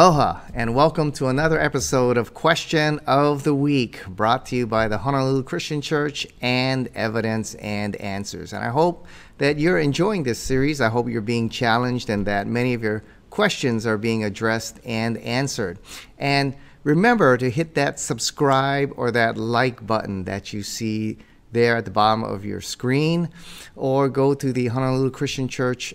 Aloha, and welcome to another episode of Question of the Week, brought to you by the Honolulu Christian Church and Evidence and Answers. And I hope that you're enjoying this series. I hope you're being challenged and that many of your questions are being addressed and answered. And remember to hit that subscribe or that like button that you see there at the bottom of your screen, or go to the Honolulu Christian Church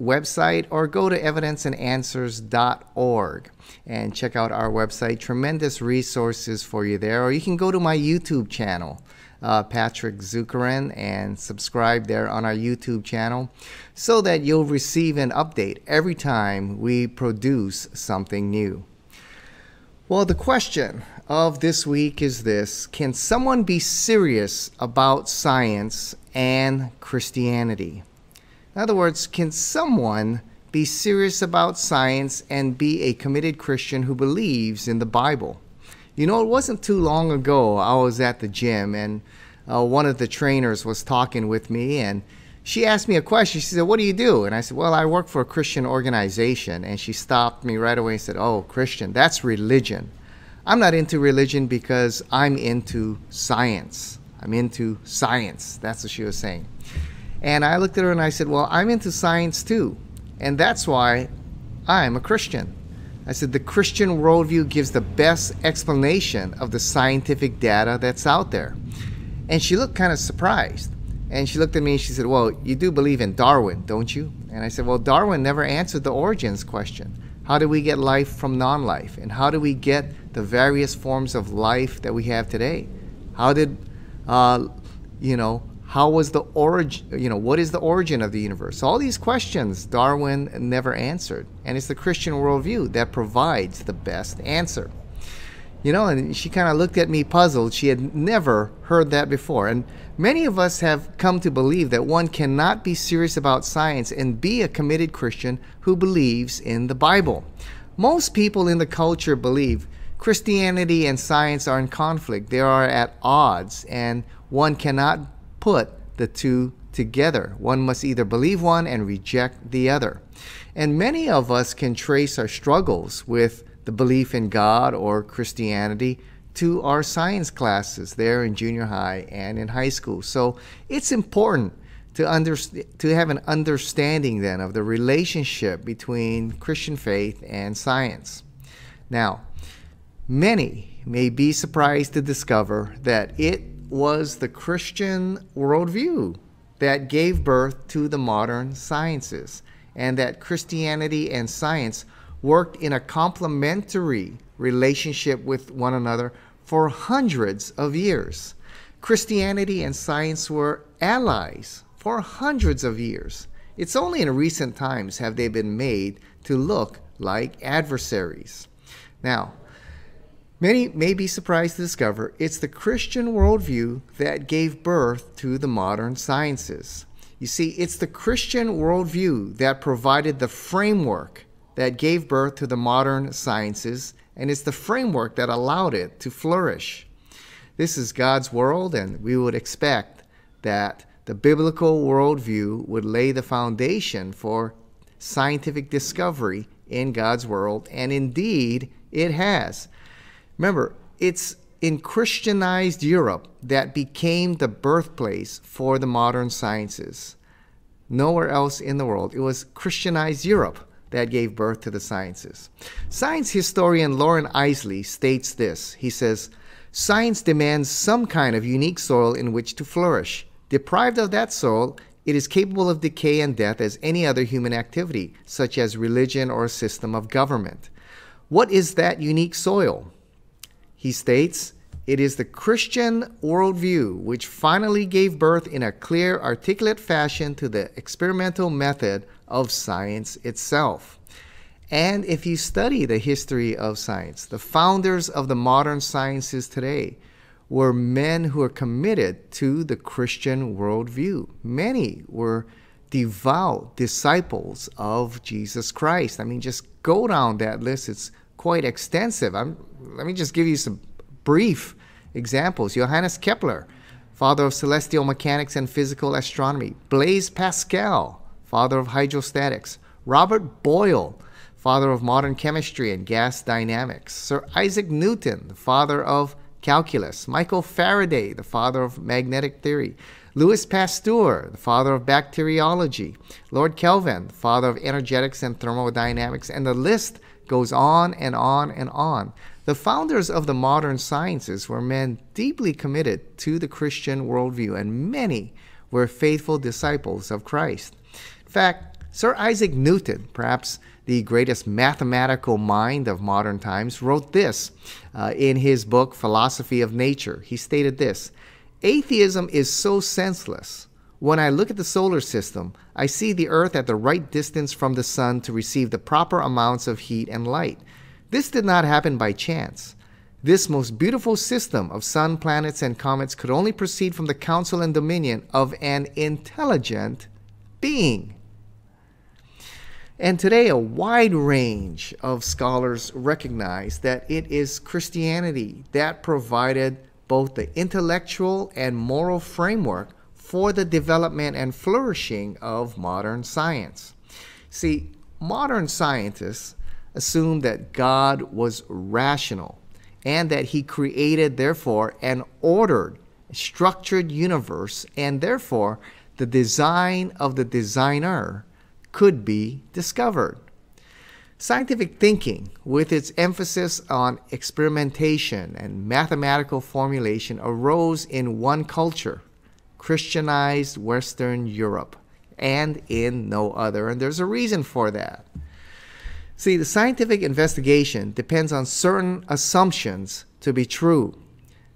website or go to evidenceandanswers.org and check out our website. Tremendous resources for you there. Or you can go to my YouTube channel, uh, Patrick Zukeran, and subscribe there on our YouTube channel so that you'll receive an update every time we produce something new. Well, the question of this week is this Can someone be serious about science and Christianity? In other words, can someone be serious about science and be a committed Christian who believes in the Bible? You know, it wasn't too long ago I was at the gym and uh, one of the trainers was talking with me and she asked me a question. She said, What do you do? And I said, Well, I work for a Christian organization. And she stopped me right away and said, Oh, Christian, that's religion. I'm not into religion because I'm into science. I'm into science. That's what she was saying. And I looked at her and I said, Well, I'm into science too. And that's why I'm a Christian. I said, The Christian worldview gives the best explanation of the scientific data that's out there. And she looked kind of surprised. And she looked at me and she said, Well, you do believe in Darwin, don't you? And I said, Well, Darwin never answered the origins question. How do we get life from non life? And how do we get the various forms of life that we have today? How did, uh, you know, how was the origin you know what is the origin of the universe? All these questions darwin never answered and it's the christian worldview that provides the best answer. You know and she kind of looked at me puzzled. She had never heard that before and many of us have come to believe that one cannot be serious about science and be a committed christian who believes in the bible. Most people in the culture believe christianity and science are in conflict. They are at odds and one cannot put the two together. One must either believe one and reject the other. And many of us can trace our struggles with the belief in God or Christianity to our science classes there in junior high and in high school. So it's important to understand to have an understanding then of the relationship between Christian faith and science. Now, many may be surprised to discover that it was the Christian worldview that gave birth to the modern sciences, and that Christianity and science worked in a complementary relationship with one another for hundreds of years. Christianity and science were allies for hundreds of years. It's only in recent times have they been made to look like adversaries. Now, Many may be surprised to discover it's the Christian worldview that gave birth to the modern sciences. You see, it's the Christian worldview that provided the framework that gave birth to the modern sciences, and it's the framework that allowed it to flourish. This is God's world, and we would expect that the biblical worldview would lay the foundation for scientific discovery in God's world, and indeed it has. Remember, it's in Christianized Europe that became the birthplace for the modern sciences. Nowhere else in the world. It was Christianized Europe that gave birth to the sciences. Science historian Loren Eiseley states this. He says, Science demands some kind of unique soil in which to flourish. Deprived of that soil, it is capable of decay and death as any other human activity, such as religion or a system of government. What is that unique soil? He states, it is the Christian worldview which finally gave birth in a clear, articulate fashion to the experimental method of science itself. And if you study the history of science, the founders of the modern sciences today were men who are committed to the Christian worldview. Many were devout disciples of Jesus Christ. I mean, just go down that list. It's quite extensive. I'm, let me just give you some brief examples. Johannes Kepler, father of celestial mechanics and physical astronomy. Blaise Pascal, father of hydrostatics. Robert Boyle, father of modern chemistry and gas dynamics. Sir Isaac Newton, the father of calculus. Michael Faraday, the father of magnetic theory. Louis Pasteur, the father of bacteriology. Lord Kelvin, the father of energetics and thermodynamics. And the list goes on and on and on. The founders of the modern sciences were men deeply committed to the Christian worldview, and many were faithful disciples of Christ. In fact, Sir Isaac Newton, perhaps the greatest mathematical mind of modern times, wrote this uh, in his book, Philosophy of Nature. He stated this Atheism is so senseless. When I look at the solar system, I see the Earth at the right distance from the Sun to receive the proper amounts of heat and light. This did not happen by chance. This most beautiful system of sun, planets, and comets could only proceed from the counsel and dominion of an intelligent being. And today, a wide range of scholars recognize that it is Christianity that provided both the intellectual and moral framework for the development and flourishing of modern science. See, modern scientists assumed that God was rational and that he created, therefore, an ordered, structured universe, and therefore the design of the designer could be discovered. Scientific thinking, with its emphasis on experimentation and mathematical formulation, arose in one culture, Christianized Western Europe, and in no other. And there's a reason for that. See, the scientific investigation depends on certain assumptions to be true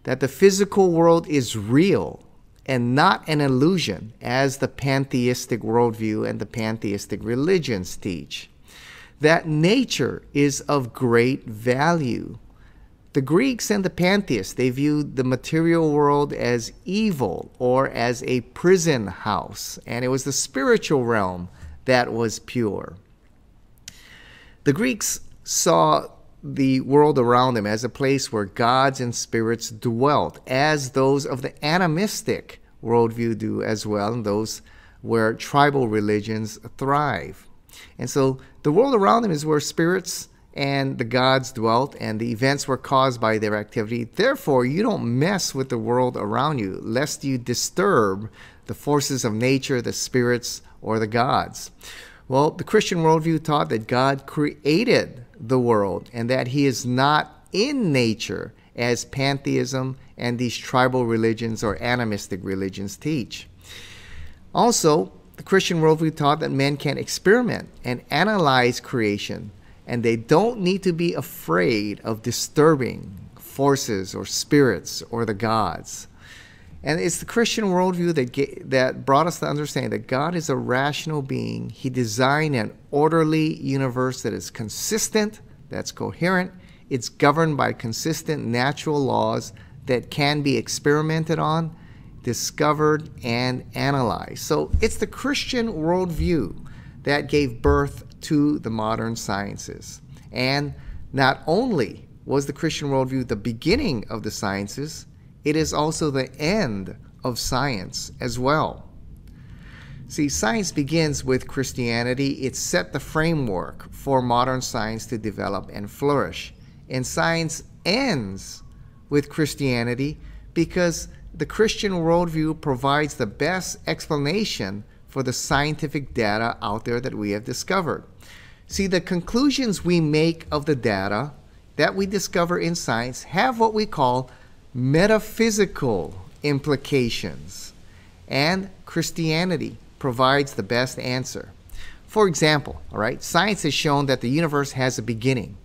that the physical world is real and not an illusion, as the pantheistic worldview and the pantheistic religions teach. That nature is of great value. The Greeks and the pantheists, they viewed the material world as evil or as a prison house, and it was the spiritual realm that was pure. The Greeks saw the world around them as a place where gods and spirits dwelt, as those of the animistic worldview do as well, and those where tribal religions thrive. And so the world around them is where spirits and the gods dwelt, and the events were caused by their activity. Therefore, you don't mess with the world around you, lest you disturb the forces of nature, the spirits, or the gods. Well, the Christian worldview taught that God created the world and that he is not in nature as pantheism and these tribal religions or animistic religions teach. Also, the Christian worldview taught that men can experiment and analyze creation, and they don't need to be afraid of disturbing forces or spirits or the gods. And it's the Christian worldview that, get, that brought us to understand that God is a rational being. He designed an orderly universe that is consistent, that's coherent, it's governed by consistent natural laws that can be experimented on, discovered, and analyzed. So it's the Christian worldview that gave birth to the modern sciences. And not only was the Christian worldview the beginning of the sciences, it is also the end of science as well. See, science begins with Christianity. It set the framework for modern science to develop and flourish. And science ends with Christianity because the Christian worldview provides the best explanation for the scientific data out there that we have discovered. See, the conclusions we make of the data that we discover in science have what we call metaphysical implications, and Christianity provides the best answer. For example, all right, science has shown that the universe has a beginning,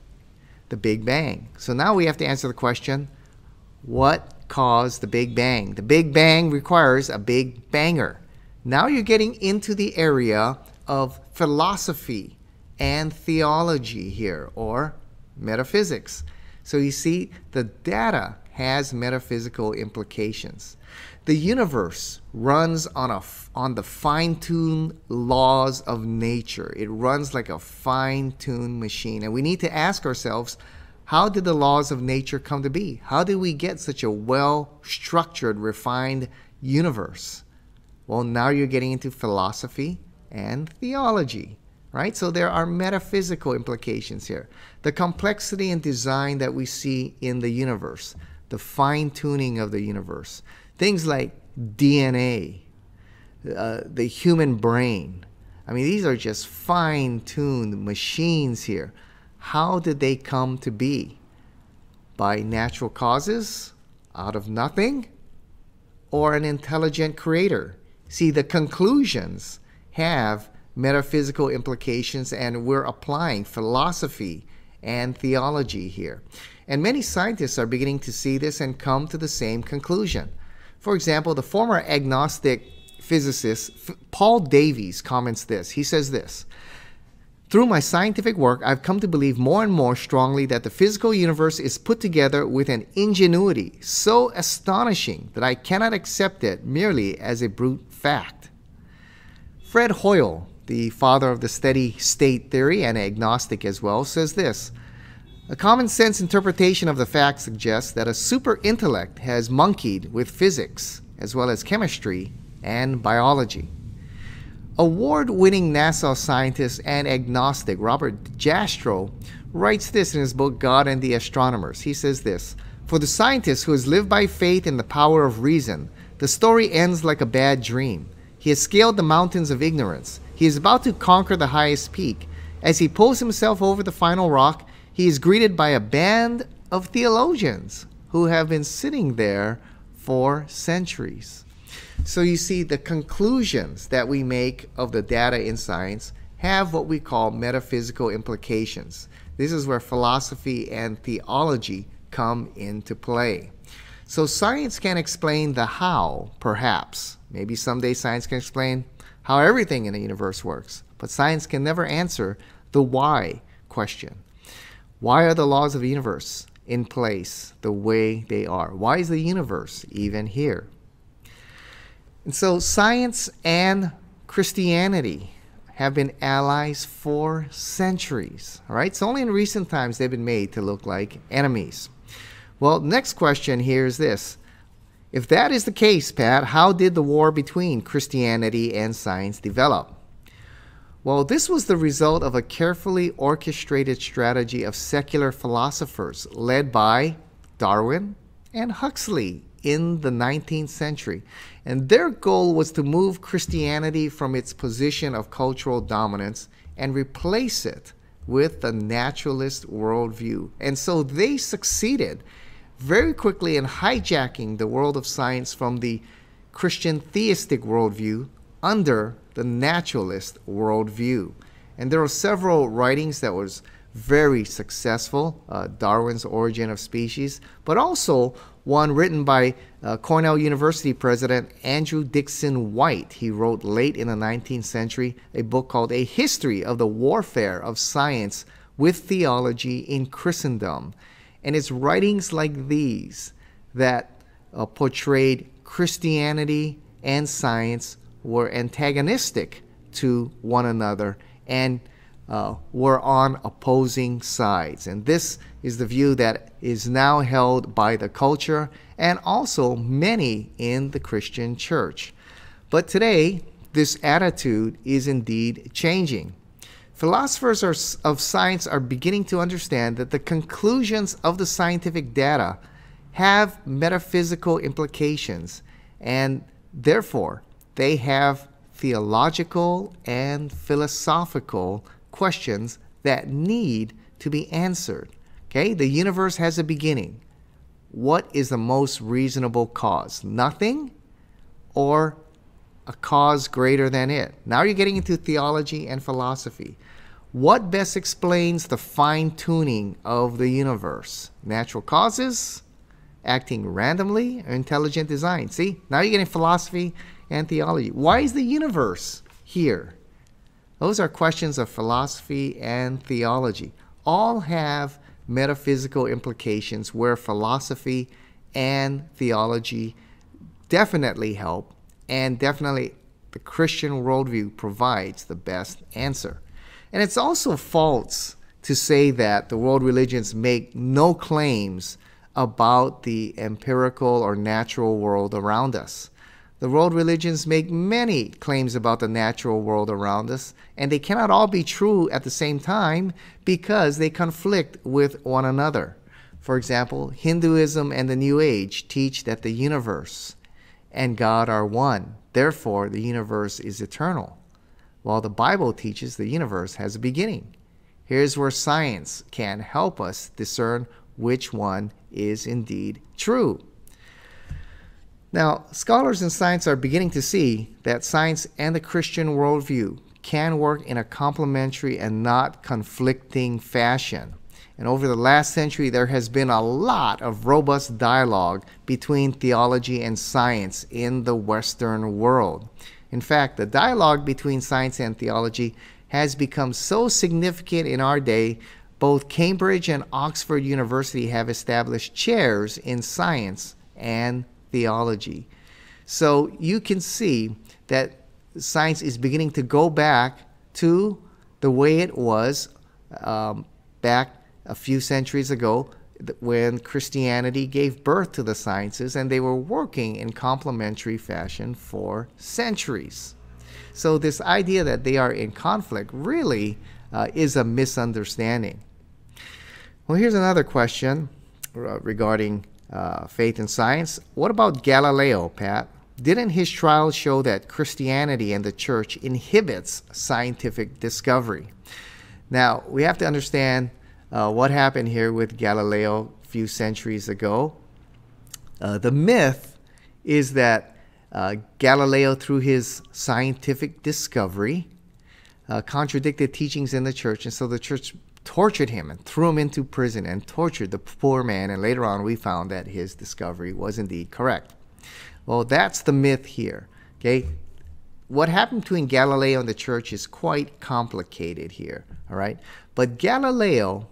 the Big Bang. So now we have to answer the question what caused the Big Bang? The Big Bang requires a big banger. Now you're getting into the area of philosophy and theology here, or metaphysics. So you see, the data has metaphysical implications. The universe runs on, a, on the fine tuned laws of nature. It runs like a fine tuned machine. And we need to ask ourselves how did the laws of nature come to be? How did we get such a well structured, refined universe? Well, now you're getting into philosophy and theology. Right? So there are metaphysical implications here. The complexity and design that we see in the universe, the fine tuning of the universe, things like DNA, uh, the human brain. I mean, these are just fine tuned machines here. How did they come to be? By natural causes? Out of nothing? Or an intelligent creator? See, the conclusions have metaphysical implications, and we're applying philosophy and theology here. And many scientists are beginning to see this and come to the same conclusion. For example, the former agnostic physicist Paul Davies comments this. He says this Through my scientific work, I've come to believe more and more strongly that the physical universe is put together with an ingenuity so astonishing that I cannot accept it merely as a brute fact. Fred Hoyle, the father of the steady state theory and agnostic as well, says this. A common sense interpretation of the fact suggests that a super intellect has monkeyed with physics as well as chemistry and biology. Award winning NASA scientist and agnostic Robert Jastrow writes this in his book God and the Astronomers. He says this For the scientist who has lived by faith in the power of reason, the story ends like a bad dream. He has scaled the mountains of ignorance. He is about to conquer the highest peak. As he pulls himself over the final rock, he is greeted by a band of theologians who have been sitting there for centuries. So you see, the conclusions that we make of the data in science have what we call metaphysical implications. This is where philosophy and theology come into play. So science can explain the how, perhaps. Maybe someday science can explain how everything in the universe works. But science can never answer the why question. Why are the laws of the universe in place the way they are? Why is the universe even here? And so science and Christianity have been allies for centuries. Right, it's only in recent times they've been made to look like enemies. Well, next question here is this if that is the case, Pat, how did the war between Christianity and science develop? Well, this was the result of a carefully orchestrated strategy of secular philosophers led by Darwin and Huxley in the 19th century. And their goal was to move Christianity from its position of cultural dominance and replace it with the naturalist worldview. And so they succeeded very quickly in hijacking the world of science from the Christian theistic worldview under the naturalist worldview. And there are several writings that was very successful, uh, Darwin's Origin of Species, but also one written by uh, Cornell University president Andrew Dickson White. He wrote late in the 19th century a book called A History of the Warfare of Science with Theology in Christendom. And it's writings like these that uh, portrayed Christianity and science were antagonistic to one another and uh, were on opposing sides. And this is the view that is now held by the culture and also many in the Christian church. But today, this attitude is indeed changing. Philosophers are, of science are beginning to understand that the conclusions of the scientific data have metaphysical implications, and therefore they have theological and philosophical questions that need to be answered. Okay, the universe has a beginning. What is the most reasonable cause? Nothing or a cause greater than it? Now you're getting into theology and philosophy. What best explains the fine tuning of the universe? Natural causes, acting randomly, or intelligent design? See, now you're getting philosophy and theology. Why is the universe here? Those are questions of philosophy and theology. All have metaphysical implications where philosophy and theology definitely help, and definitely the Christian worldview provides the best answer. And it's also false to say that the world religions make no claims about the empirical or natural world around us. The world religions make many claims about the natural world around us, and they cannot all be true at the same time because they conflict with one another. For example, Hinduism and the New Age teach that the universe and God are one. Therefore, the universe is eternal. While the Bible teaches the universe has a beginning. Here's where science can help us discern which one is indeed true. Now, scholars in science are beginning to see that science and the Christian worldview can work in a complementary and not conflicting fashion. And over the last century, there has been a lot of robust dialogue between theology and science in the Western world. In fact, the dialogue between science and theology has become so significant in our day, both Cambridge and Oxford University have established chairs in science and theology. So you can see that science is beginning to go back to the way it was um, back a few centuries ago when Christianity gave birth to the sciences and they were working in complementary fashion for centuries. So, this idea that they are in conflict really uh, is a misunderstanding. Well, here's another question uh, regarding uh, faith and science. What about Galileo, Pat? Didn't his trial show that Christianity and the church inhibits scientific discovery? Now, we have to understand uh, what happened here with Galileo a few centuries ago. Uh, the myth is that uh, Galileo, through his scientific discovery, uh, contradicted teachings in the church, and so the church tortured him and threw him into prison and tortured the poor man. And later on, we found that his discovery was indeed correct. Well, that's the myth here. Okay, what happened between Galileo and the church is quite complicated here. All right, but Galileo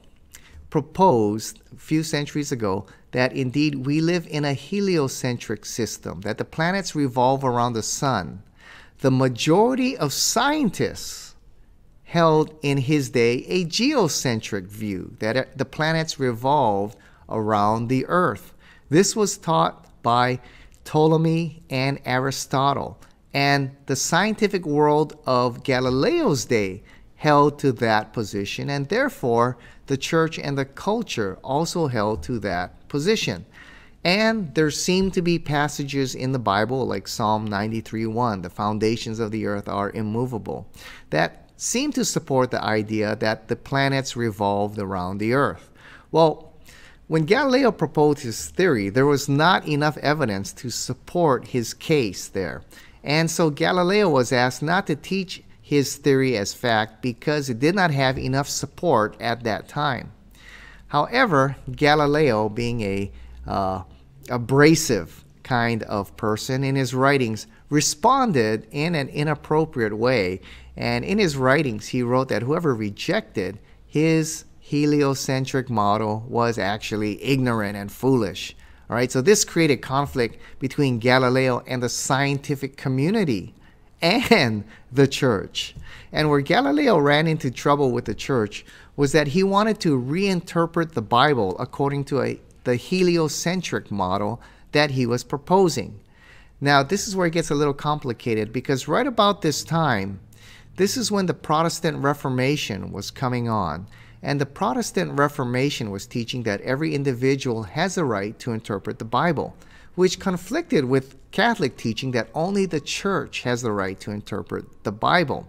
proposed a few centuries ago that indeed we live in a heliocentric system, that the planets revolve around the sun. The majority of scientists held in his day a geocentric view, that the planets revolved around the earth. This was taught by Ptolemy and Aristotle, and the scientific world of Galileo's day held to that position, and therefore the church and the culture also held to that position. And there seem to be passages in the Bible, like Psalm 93 1, the foundations of the earth are immovable, that seem to support the idea that the planets revolved around the Earth. Well, when Galileo proposed his theory, there was not enough evidence to support his case there. And so Galileo was asked not to teach his theory as fact because it did not have enough support at that time. However, Galileo, being a uh, abrasive kind of person in his writings, responded in an inappropriate way and in his writings, he wrote that whoever rejected his heliocentric model was actually ignorant and foolish. All right, so this created conflict between Galileo and the scientific community and the church. And where Galileo ran into trouble with the church was that he wanted to reinterpret the Bible according to a, the heliocentric model that he was proposing. Now, this is where it gets a little complicated because right about this time, this is when the Protestant Reformation was coming on, and the Protestant Reformation was teaching that every individual has a right to interpret the Bible, which conflicted with Catholic teaching that only the church has the right to interpret the Bible.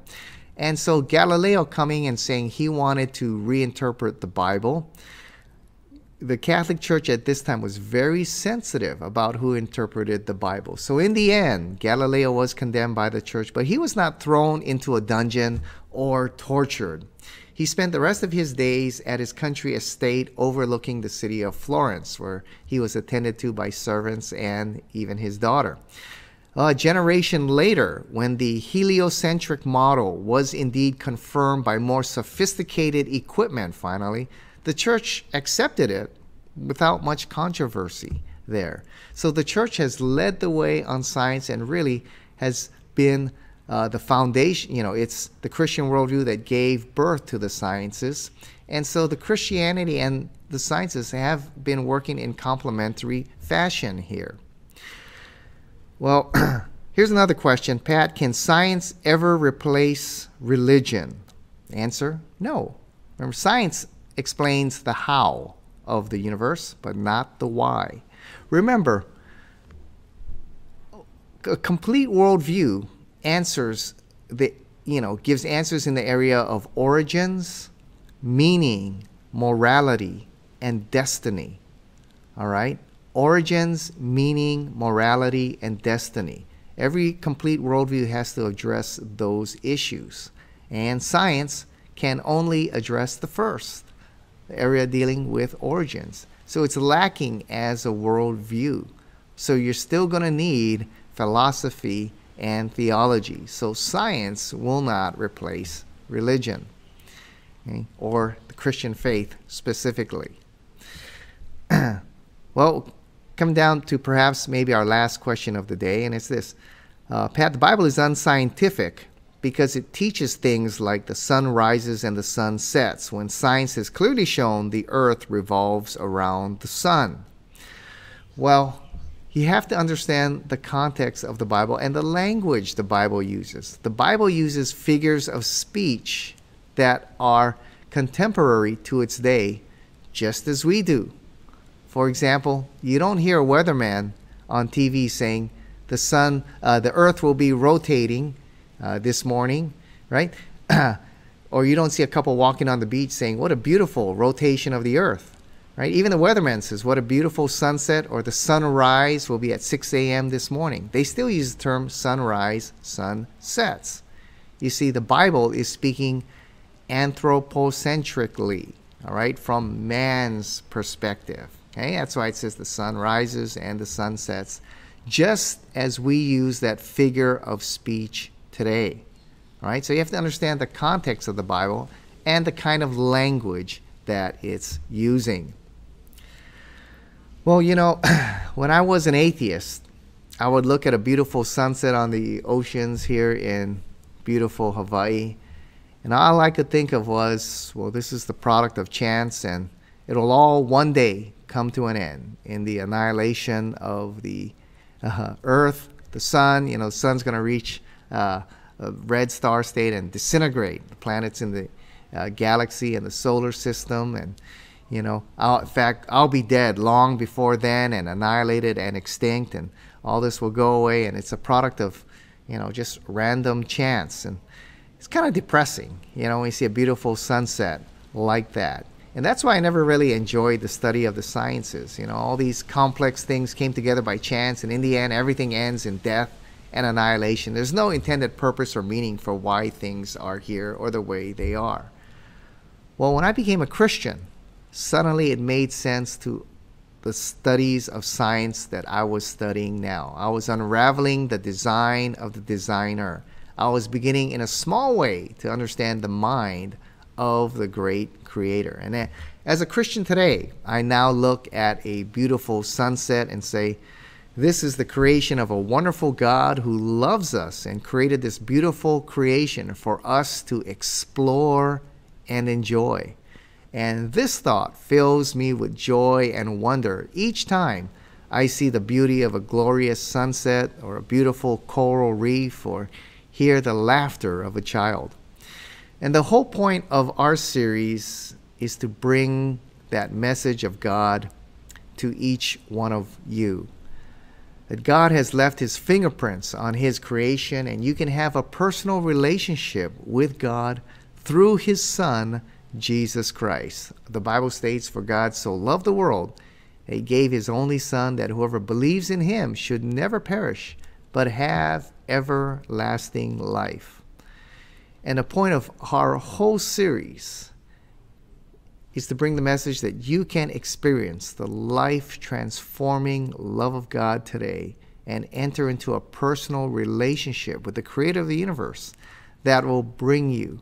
And so Galileo coming and saying he wanted to reinterpret the Bible the Catholic Church at this time was very sensitive about who interpreted the Bible. So, in the end, Galileo was condemned by the church, but he was not thrown into a dungeon or tortured. He spent the rest of his days at his country estate overlooking the city of Florence, where he was attended to by servants and even his daughter. A generation later, when the heliocentric model was indeed confirmed by more sophisticated equipment, finally, the church accepted it without much controversy there. So the church has led the way on science and really has been uh, the foundation, you know, it's the Christian worldview that gave birth to the sciences. And so the Christianity and the sciences have been working in complementary fashion here. Well, Here's another question Pat, can science ever replace religion? Answer no. Remember, science explains the how of the universe, but not the why. Remember, a complete worldview answers the you know gives answers in the area of origins, meaning, morality, and destiny. All right? Origins, meaning, morality, and destiny. Every complete worldview has to address those issues. And science can only address the first, the area dealing with origins. So it's lacking as a worldview. So you're still going to need philosophy and theology. So science will not replace religion okay, or the Christian faith specifically. well, come down to perhaps maybe our last question of the day, and it's this uh, Pat, the Bible is unscientific because it teaches things like the sun rises and the sun sets, when science has clearly shown the earth revolves around the sun. Well, you have to understand the context of the Bible and the language the Bible uses. The Bible uses figures of speech that are contemporary to its day, just as we do. For example, you don't hear a weatherman on TV saying the sun, uh, the earth will be rotating uh, this morning, right? or you don't see a couple walking on the beach saying, What a beautiful rotation of the earth, right? Even the weatherman says, What a beautiful sunset, or the sunrise will be at 6 a.m. this morning. They still use the term sunrise, sunsets. You see, the Bible is speaking anthropocentrically, all right, from man's perspective. Okay, that's why it says the sun rises and the sun sets, just as we use that figure of speech today. All right, so you have to understand the context of the Bible and the kind of language that it's using. Well, you know, when I was an atheist, I would look at a beautiful sunset on the oceans here in beautiful Hawaii, and all I could think of was, well, this is the product of chance, and it'll all one day come to an end in the annihilation of the uh, Earth, the sun. You know, the sun's going to reach uh, a red star state and disintegrate the planets in the uh, galaxy and the solar system. And, you know, I'll, in fact, I'll be dead long before then and annihilated and extinct, and all this will go away. And it's a product of, you know, just random chance. And it's kind of depressing, you know, when you see a beautiful sunset like that. And that's why I never really enjoyed the study of the sciences. You know, all these complex things came together by chance, and in the end, everything ends in death and annihilation. There's no intended purpose or meaning for why things are here or the way they are. Well, when I became a Christian, suddenly it made sense to the studies of science that I was studying now. I was unraveling the design of the designer. I was beginning in a small way to understand the mind of the great creator. And eh, as a Christian today, I now look at a beautiful sunset and say, this is the creation of a wonderful God who loves us and created this beautiful creation for us to explore and enjoy. And this thought fills me with joy and wonder each time I see the beauty of a glorious sunset or a beautiful coral reef or hear the laughter of a child. And the whole point of our series is to bring that message of God to each one of you. That God has left his fingerprints on his creation, and you can have a personal relationship with God through his Son, Jesus Christ. The Bible states, For God so loved the world that he gave his only Son, that whoever believes in him should never perish, but have everlasting life. And the point of our whole series is to bring the message that you can experience the life transforming love of God today and enter into a personal relationship with the creator of the universe that will bring you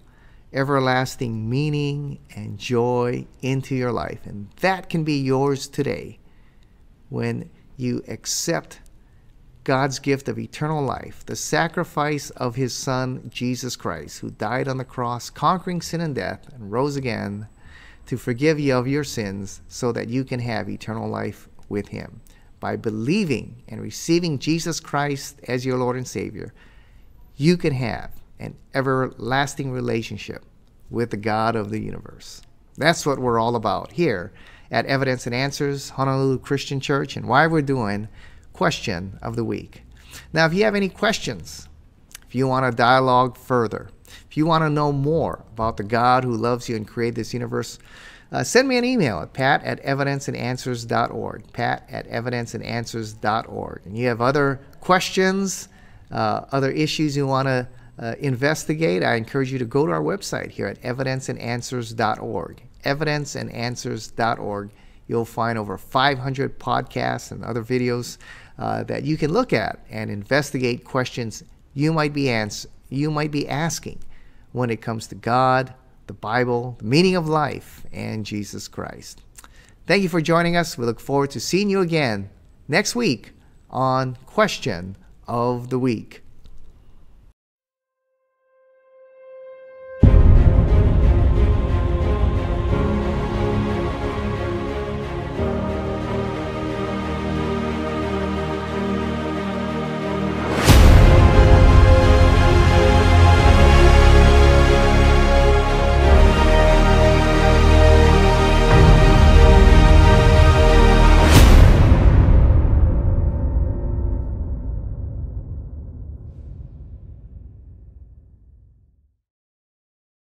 everlasting meaning and joy into your life. And that can be yours today when you accept God's gift of eternal life, the sacrifice of his Son, Jesus Christ, who died on the cross, conquering sin and death, and rose again to forgive you of your sins so that you can have eternal life with him. by believing and receiving Jesus Christ as your Lord and Savior, you can have an everlasting relationship with the God of the universe. That's what we're all about here at Evidence and Answers, Honolulu Christian Church, and why we're doing Question of the Week. Now, if you have any questions, if you want to dialogue further, if you want to know more about the God who loves you and created this universe, uh, send me an email at pat at evidenceandanswers.org. Pat at evidenceandanswers.org. And you have other questions, uh, other issues you want to uh, investigate, I encourage you to go to our website here at evidenceandanswers.org. Evidenceandanswers.org. You'll find over 500 podcasts and other videos uh, that you can look at and investigate questions you might be ans- you might be asking when it comes to God, the Bible, the meaning of life, and Jesus Christ. Thank you for joining us. We look forward to seeing you again next week on Question of the Week.